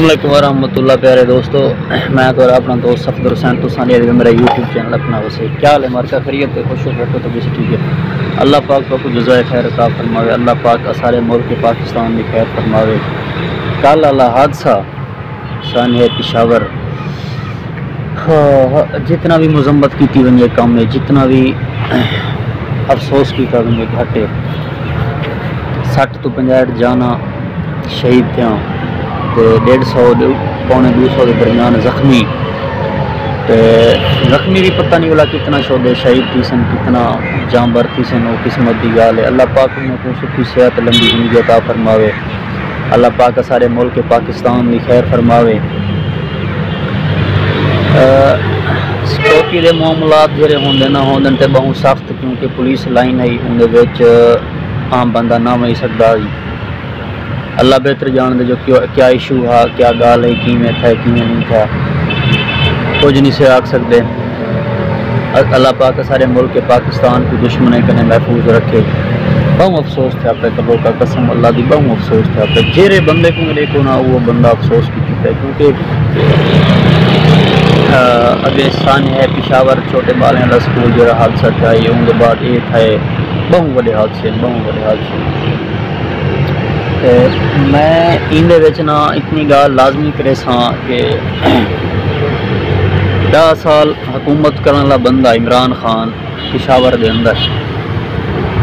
अल्लाम वरहमतुल्लाह प्यारे दोस्तों। मैं तो अपना दोस्त सफदर हुसैन तुसानी मेरा यूट्यूब चैनल अपना वैसे क्या हाल है? मार्का खरीत है? खुश रखो तो बस ठीक है। अल्लाह पाक को तो जजाय खैर का फरमावे। अल्लाह पाक सारे मुल्क पाकिस्तान की खैर फरमावे। कल अल्लाह हादसा सन है पिशावर। हाँ, जितना भी मजम्मत की वजे कम है जितना भी अफसोस किया वजे घट। है सठ तो पंजाहठ जाना शहीद थे। तो डेढ़ सौ पौने दो सौ के दरमियान जख्मी। तो जख्मी भी पता नहीं वाला कितना शोदे शहीद थी सन, कितना जानवर थी सन वो किस्मत की गाल है। अल्लाह पाक ने को सुखी सेहत लंबी ज़िंदगी अता फरमावे। अल्लाह पाक सारे मुल्क पाकिस्तान की खैर फरमावे। सिक्योरिटी के मामलात जो होंगे ना होंगे तो बहुत सख्त, क्योंकि पुलिस लाइन है उन्हें आम बंदा ना वही सकता अल्लाह बेहतर जान दे जो क्या इशू है, क्या गाल है कि में था कि नहीं था। कुछ नहीं से आख सकते अल्लाह पाक सारे मुल्क के पाकिस्तान को दुश्मन कने महफूज रखे। बहु अफसोस थे पे कबो का कसम, अल्लाह की बहु अफसोस थे पे जेरे बंदे को मिले को ना, वो बंदा अफसोस की है, क्योंकि अगे सान है, पिशावर छोटे बालें स्कूल जो हादसा था, ये उनके बाद ये था बहु बड़े हादसे, बहु बड़े हादसे। मैं इंदे ना इतनी गाल लाजमी करे कि हुकूमत करने वाला बंदा इमरान खान पिशावर के अंदर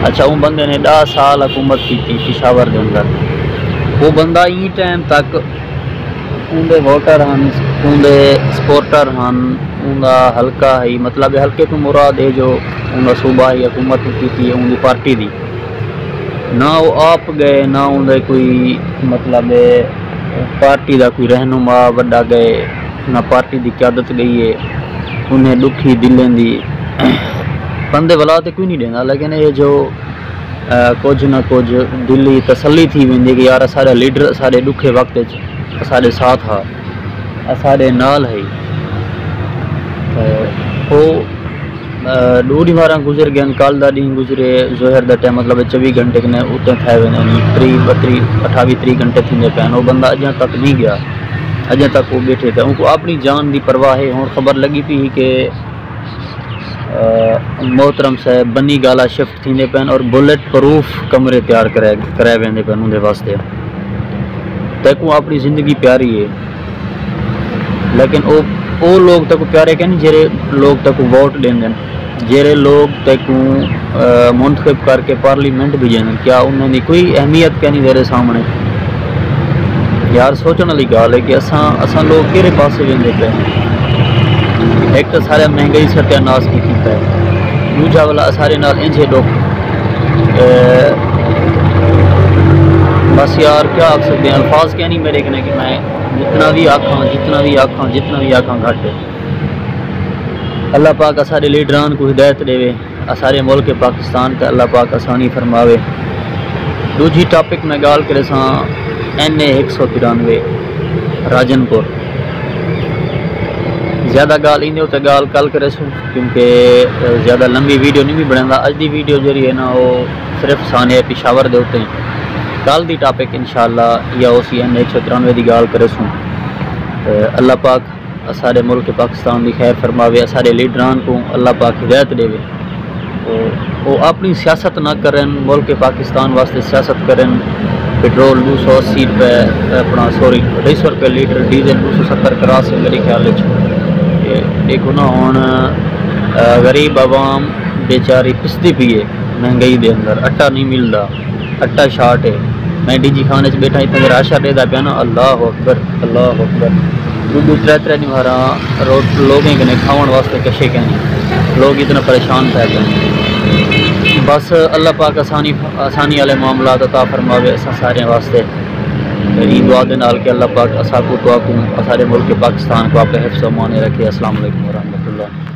अच्छा वो बंदे ने दह साल हुकूमत की थी पिशावर के अंदर वो बंदा ई टाइम तक उनके वोटर हैं उनके सपोर्टर हैं उनका हल्का है मतलब हल्के तो मुराद है जो उनका सूबा ही हुकूमत की थी उनकी पार्टी की ना वो आप गए, ना उन्हें कोई मतलब पार्टी का कोई रहनुमा व्डा गए, ना पार्टी की क्यादत गई है, उन्हें दुखी दिलें दी। बंदे वाला तो कोई नहीं देना लेकिन ये जो कुछ ना कुछ दिल्ली तसली थी वी कि यार सारे लीडर, सारे दुखे वक्त सारे साथ हा, सारे नाल है। तो ॾोढी बारह गुज़र गए कल का ॾींहुं गुज़रे, ज़ोहर का टाइम मतलब चौबीस घंटे कने उते थे वेंदा त्री ॿटीह अठावी त्री घंटे थींदे पिया वो बंदा अजा तक नहीं गया अजा तक वो बैठे थे उनको अपनी जान की परवाह है। हूँ खबर लगी पी कि मोहतरम साहब बनी गाला शिफ्ट थींदे पिया और बुलेट प्रूफ कमरे तैयार कराए कराए वेंदे पिया उनके वास्ते। तकू अपनी ज़िंदगी प्यारी है। लेकिन वो वो लोग तक प्यारे कहने जेरे लोग तक वोट देंगे जेरे लोग तक मुंतखब करके पार्लीमेंट भी जाने क्या उन्होंने कोई अहमियत क्या नहीं तेरे सामने यार सोचने वाली गल है कि असा असा लोग कि पास वेंदे पे एक तो सारे महँगाई सत्यानाश की है दूजा वाला सारे नाल इंजे दुख बस यार क्या आख सकते हैं अल्फाज क्या नहीं मेरे कने कि मैं जितना भी आखा, जितना भी आखा, जितना भी आखा घट। अल्लाह पाक सारे लीडरान को हिदायत देवे सारे मुल्क पाकिस्तान का अल्लाह पाक आसानी फरमावे। दूजी टॉपिक में गाल करे एन ए सौ तिरानवे, राजनपुर। ज़्यादा गाल इन तो गाल कल करे सो, क्योंकि ज़्यादा लंबी वीडियो नहीं भी बनेगा अज की वीडियो जी है ना वो सिर्फ़ साने पिशावर के उत्ते कल की टॉपिक या उस एन एक सौ तिरानवे की गाल करे सो। अल्लाह पाक सारे मुल्क पाकिस्तान की खैर फरमावे, सारे लीडरान को अल्लाह पाक हिदायत देवे। तो वो अपनी सियासत ना करें, मुल्क पाकिस्तान वास्ते सियासत करें। पेट्रोल दो सौ अस्सी रुपये अपना सॉरी, ढाई सौ रुपये लीटर डीजल दो सौ सत्तर करा से मेरे ख्याल देखो ना हूँ गरीब आवाम बेचारी पिसती पी है, महँगाई के अंदर आटा नहीं मिलता आटा शार्ट है। मैं डी जी खाने बैठा इतना राशा देता पाया ना। अल्लाह अकबर अल्लाह अकबर। दो त्रै त्रै निवारा लोगों कन्नै खाने वास्ते कशे कहने लोग इतना परेशान पै गए बस अल्लाह पाक आसानी आसानी वाले मामला अता फरमावे असा सारे वास्ते। मेरी दुआ के नाल के अल्लाह पाक असा को दुआ को सारे मुल्क पाकिस्तान को आप हिफ्स माने रखे। अस्सलाम वालेकुम